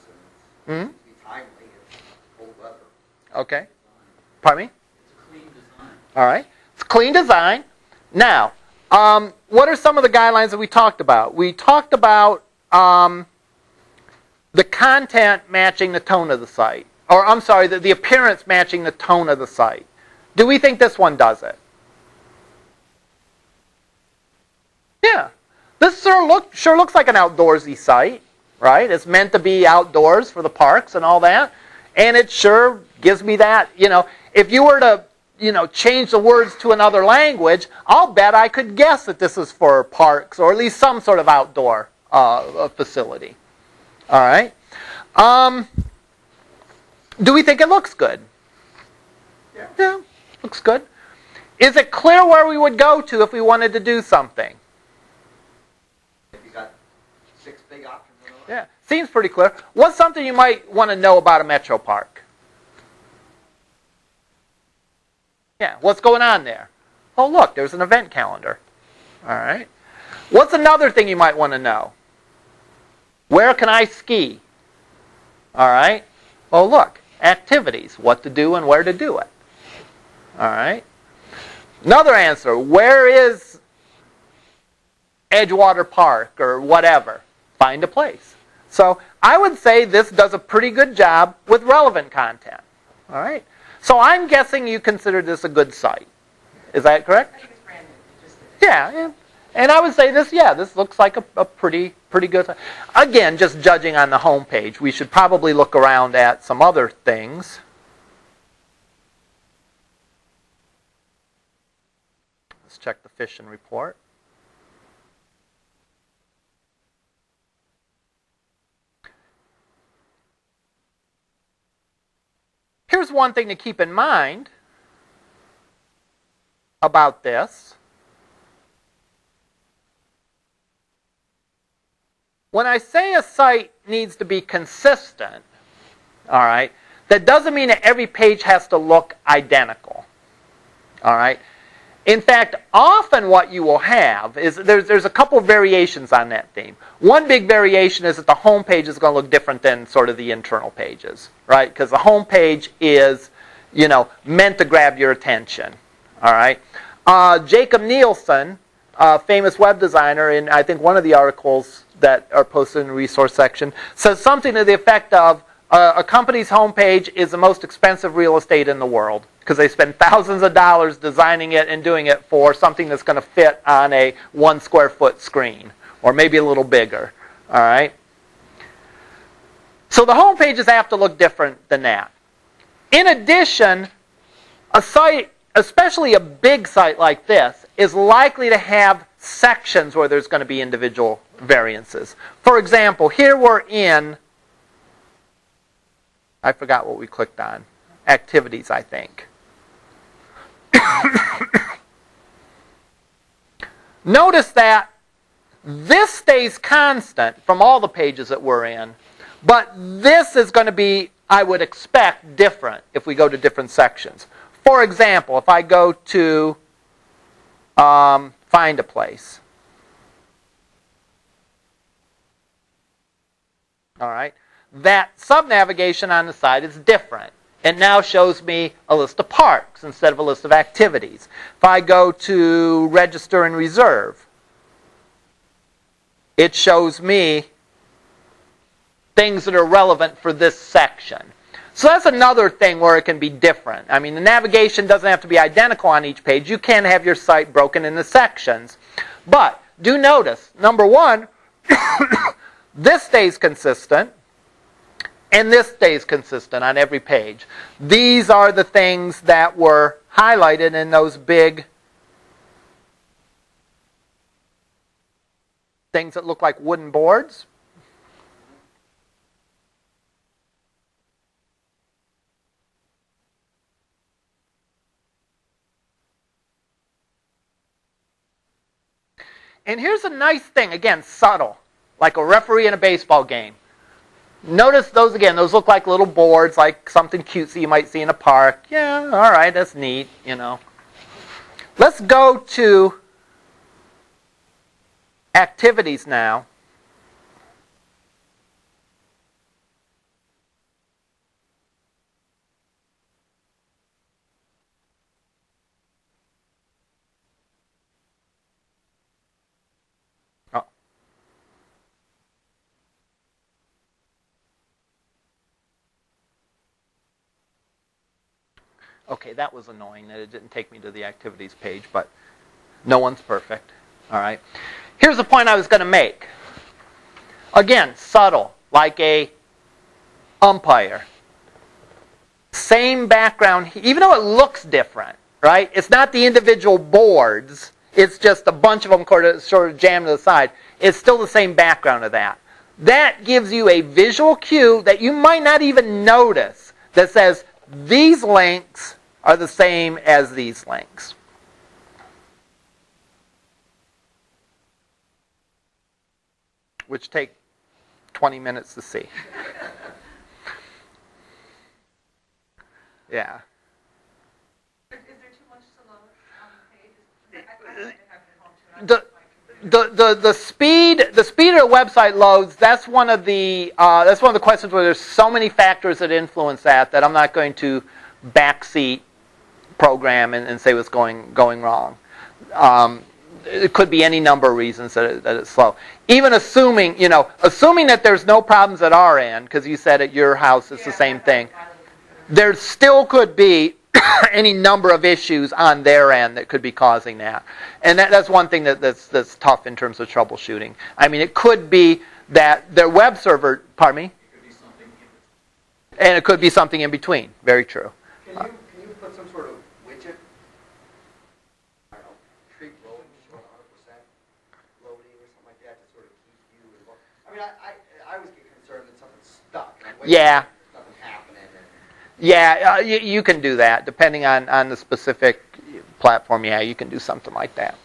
and Hmm? it's timely. It's cold weather. Okay. Pardon me? It's a clean design. All right. It's clean design. Now, um, what are some of the guidelines that we talked about? We talked about um, the content matching the tone of the site. Or, I'm sorry, the, the appearance matching the tone of the site. Do we think this one does it? Yeah. This sure, look, sure looks like an outdoorsy site, right? It's meant to be outdoors for the parks and all that. And it sure gives me that, you know, if you were to, you know, change the words to another language, I'll bet I could guess that this is for parks or at least some sort of outdoor uh, facility. All right. Um, do we think it looks good? Yeah. Yeah, looks good. Is it clear where we would go to if we wanted to do something? If you got six big options in a row. Yeah, seems pretty clear. What's something you might want to know about a metro park? Yeah, what's going on there? Oh, look, there's an event calendar. All right. What's another thing you might want to know? Where can I ski? All right. Oh, look, activities, what to do and where to do it. All right. Another answer, where is Edgewater Park or whatever? Find a place. So I would say this does a pretty good job with relevant content. All right. So I'm guessing you consider this a good site. Is that correct? I think it's brand new, just, Yeah, yeah. And I would say this, yeah, this looks like a, a pretty pretty good. Again, just judging on the home page, we should probably look around at some other things. Let's check the fishing report. Here's one thing to keep in mind about this. When I say a site needs to be consistent, all right, that doesn't mean that every page has to look identical. All right? In fact, often what you will have is there's, there's a couple variations on that theme. One big variation is that the home page is going to look different than sort of the internal pages, right? Because the home page is, you know, meant to grab your attention. All right? Uh, Jakob Nielsen, a famous web designer, in I think one of the articles that are posted in the resource section, says something to the effect of uh, a company's homepage is the most expensive real estate in the world because they spend thousands of dollars designing it and doing it for something that's going to fit on a one square foot screen or maybe a little bigger. All right. So the home pages have to look different than that. In addition, a site, especially a big site like this, is likely to have sections where there's going to be individual variances. For example, here we're in, I forgot what we clicked on, activities, I think. Notice that this stays constant from all the pages that we're in, but this is going to be, I would expect, different if we go to different sections. For example, if I go to um, find a place. All right. That sub-navigation on the side is different. It now shows me a list of parks instead of a list of activities. If I go to register and reserve, it shows me things that are relevant for this section. So that's another thing where it can be different. I mean, the navigation doesn't have to be identical on each page. You can have your site broken into sections. But do notice, number one, this stays consistent. And this stays consistent on every page. These are the things that were highlighted in those big things that look like wooden boards. And here's a nice thing, again, subtle, like a referee in a baseball game. Notice those again, those look like little boards, like something cutesy you might see in a park. Yeah, all right, that's neat, you know. Let's go to activities now. Okay, that was annoying that it didn't take me to the activities page, but no one's perfect. All right. Here's the point I was going to make. Again, subtle, like a umpire. Same background, even though it looks different, right? It's not the individual boards. It's just a bunch of them sort of jammed to the side. It's still the same background of that. That gives you a visual cue that you might not even notice that says these links are the same as these links. Which take 20 minutes to see. yeah. Is there too much to load on the page? I, I like have it home too. The- like my the, the, the speed the speed of a website loads that's one of the uh, that's one of the questions where there's so many factors that influence that that I'm not going to backseat program and, and say what's going going wrong. Um, it could be any number of reasons that, it, that it's slow. Even assuming you know assuming that there's no problems at our end because you said at your house it's the same thing. There still could be any number of issues on their end that could be causing that. And that, that's one thing that, that's, that's tough in terms of troubleshooting. I mean, it could be that their web server, pardon me? And it could be something in between. Very true. Can you, can you put some sort of widget? I don't know, treat loading, hundred percent loading or something like that to sort of keep you? I mean, I, I, I always get concerned that something's stuck. Yeah. for Nothing happening and. Yeah, uh, you, you can do that. Depending on, on the specific platform, yeah, you can do something like that.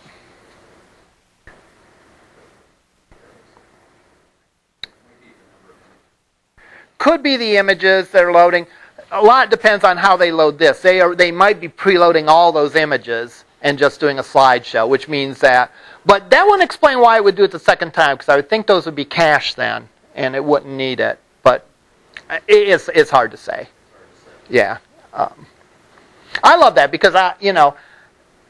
Could be the images that are loading. A lot depends on how they load this. They are they might be preloading all those images and just doing a slideshow, which means that. But that wouldn't explain why I would do it the second time because I would think those would be cached then, and it wouldn't need it. But it's it's hard to say. Yeah. Um, I love that because I, you know,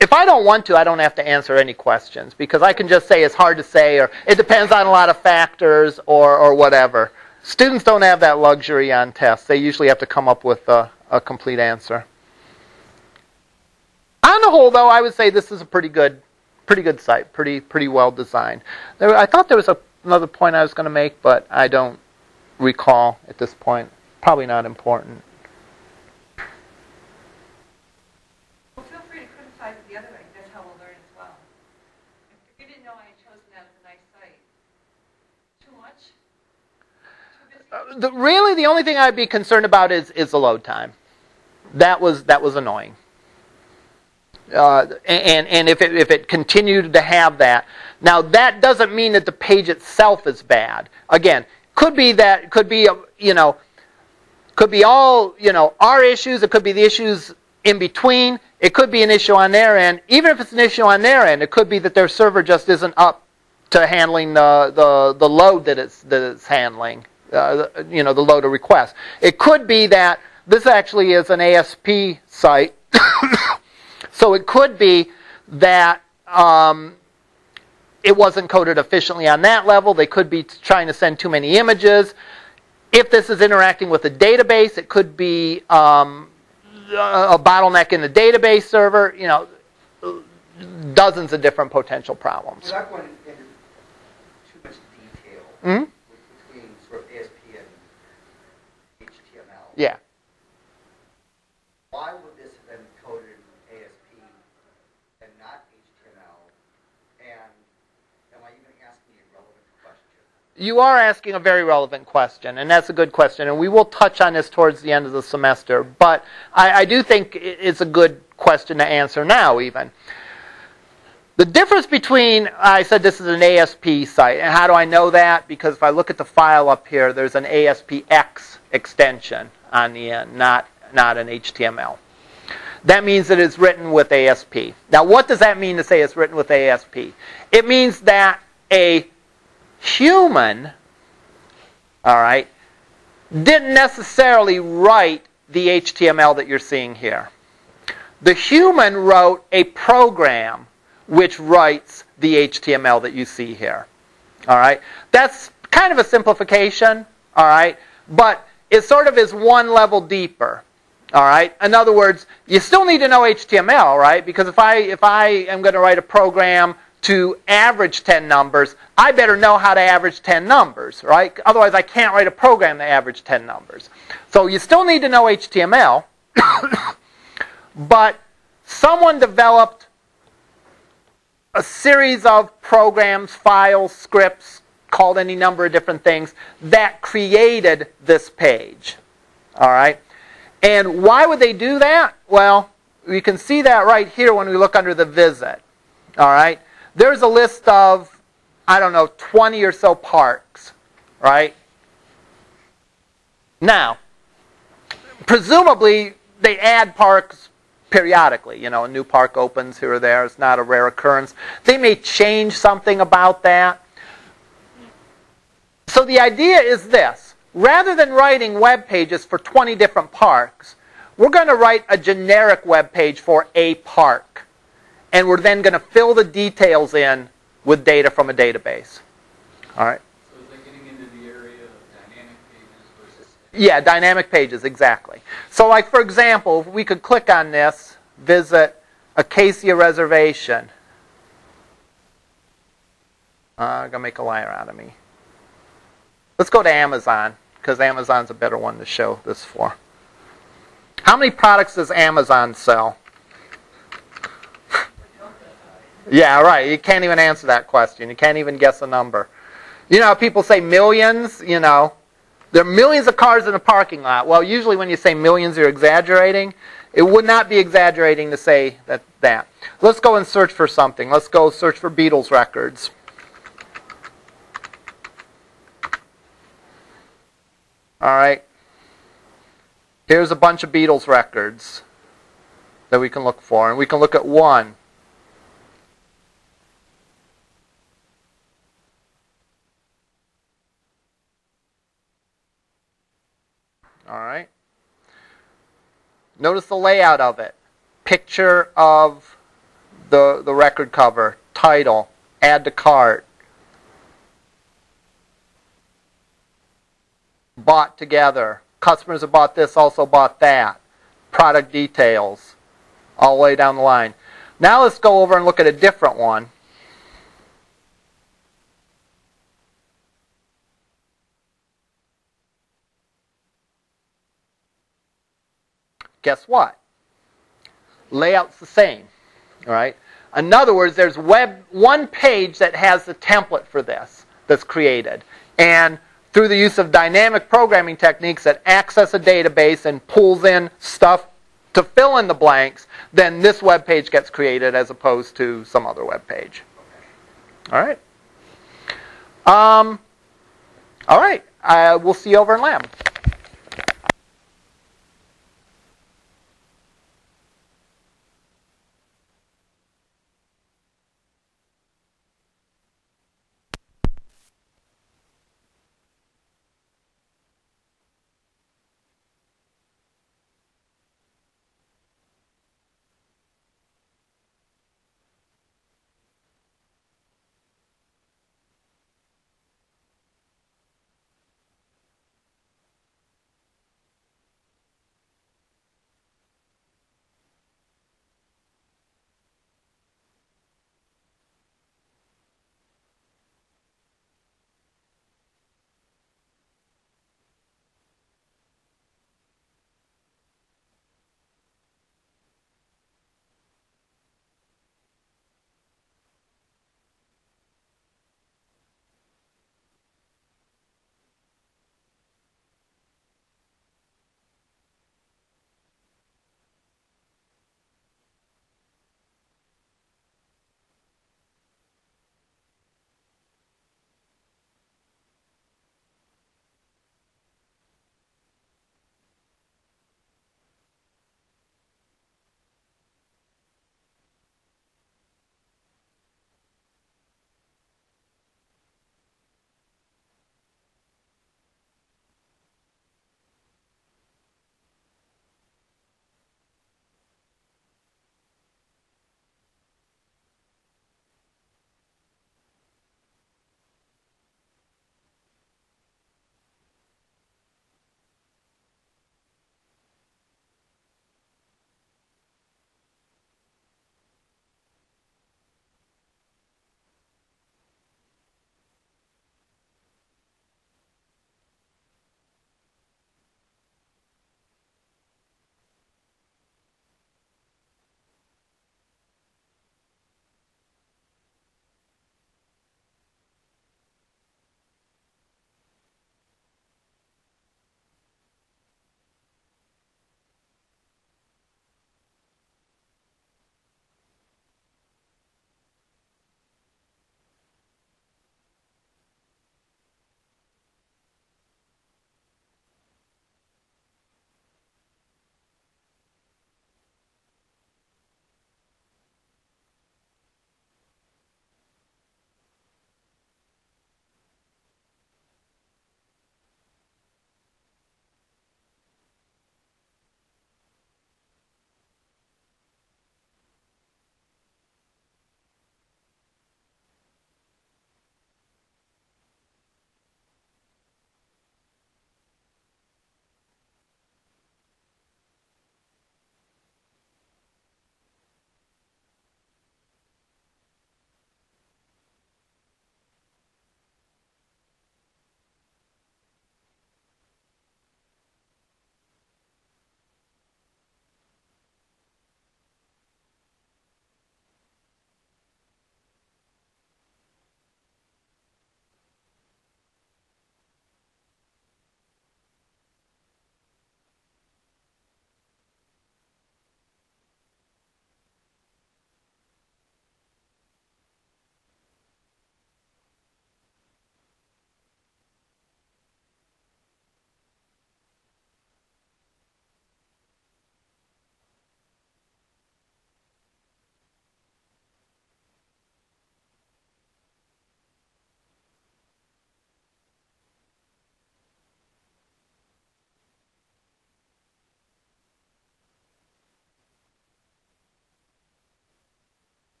if I don't want to, I don't have to answer any questions because I can just say it's hard to say or it depends on a lot of factors or, or whatever. Students don't have that luxury on tests. They usually have to come up with a, a complete answer. On the whole, though, I would say this is a pretty good, pretty good site, pretty pretty well designed. There, I thought there was a another point I was going to make, but I don't recall at this point. Probably not important. Well, feel free to criticize it the other way, that's how we'll learn as well. If you didn't know I had chosen that as a nice site, too much? Too busy? Uh, the, really, the only thing I'd be concerned about is is the load time. That was that was annoying. Uh, and and if it if it continued to have that, now that doesn't mean that the page itself is bad. Again, could be that could be you know could be all you know our issues. It could be the issues in between. It could be an issue on their end. Even if it's an issue on their end, it could be that their server just isn't up to handling the the, the load that it's that it's handling. Uh, you know the load of requests. It could be that this actually is an ASP site, so it could be that um, it wasn't coded efficiently on that level. They could be trying to send too many images. If this is interacting with a database, it could be um, a bottleneck in the database server. You know, dozens of different potential problems. Without going into too much detail hmm with- between sort of ASP and HTML. Yeah. Why would this have been coded in ASP and not HTML? And am I even asking a relevant question? You are asking a very relevant question, and that's a good question, and we will touch on this towards the end of the semester. But I, I do think it's a good question to answer now, even. The difference between, I said this is an ASP site, and how do I know that? Because if I look at the file up here, there's an ASPX extension on the end, not, not an HTML. That means that it's written with ASP. Now, what does that mean to say it's written with ASP? It means that a human, all right, didn't necessarily write the HTML that you're seeing here. The human wrote a program which writes the HTML that you see here. All right? That's kind of a simplification, all right? But it sort of is one level deeper. All right? In other words, you still need to know HTML, right? Because if I if I am going to write a program to average 10 numbers, I better know how to average 10 numbers, right? Otherwise I can't write a program to average 10 numbers. So you still need to know HTML, but someone developed a series of programs, files, scripts, called any number of different things, that created this page. All right? And why would they do that? Well, we can see that right here when we look under the visit. All right? There's a list of, I don't know, 20 or so parks, right? Now, presumably they add parks periodically. You know, a new park opens here or there. It's not a rare occurrence. They may change something about that. So the idea is this. Rather than writing web pages for 20 different parks, we're going to write a generic web page for a park. And we're then going to fill the details in with data from a database. All right? So is that getting into the area of dynamic pages versus Yeah, dynamic pages, exactly. So, like for example, if we could click on this, visit Acacia Reservation. Uh, I'm gonna make a liar out of me. Let's go to Amazon because Amazon's a better one to show this for. How many products does Amazon sell? Yeah, right. You can't even answer that question. You can't even guess a number. You know, people say millions. You know, there are millions of cars in a parking lot. Well, usually when you say millions, you're exaggerating. It would not be exaggerating to say that. that. Let's go and search for something. Let's go search for Beatles records. All right. Here's a bunch of Beatles records that we can look for, and we can look at one. All right. Notice the layout of it. Picture of the the record cover, title, add to cart. Bought together. Customers have bought this, also bought that. Product details, all the way down the line. Now let's go over and look at a different one. Guess what? Layout's the same. All right. In other words, there's web one page that has the template for this that's created, and through the use of dynamic programming techniques that access a database and pulls in stuff to fill in the blanks, then this web page gets created as opposed to some other web page. All right. Um, all right. Uh, we'll see you over in lab.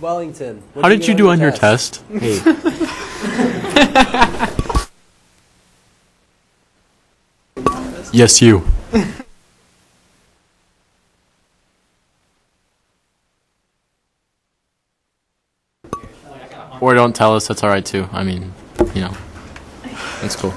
Wellington. what'd How did get you do on your test? Hey. Yes, you. or don't tell us. That's all right too. I mean, you know, that's cool.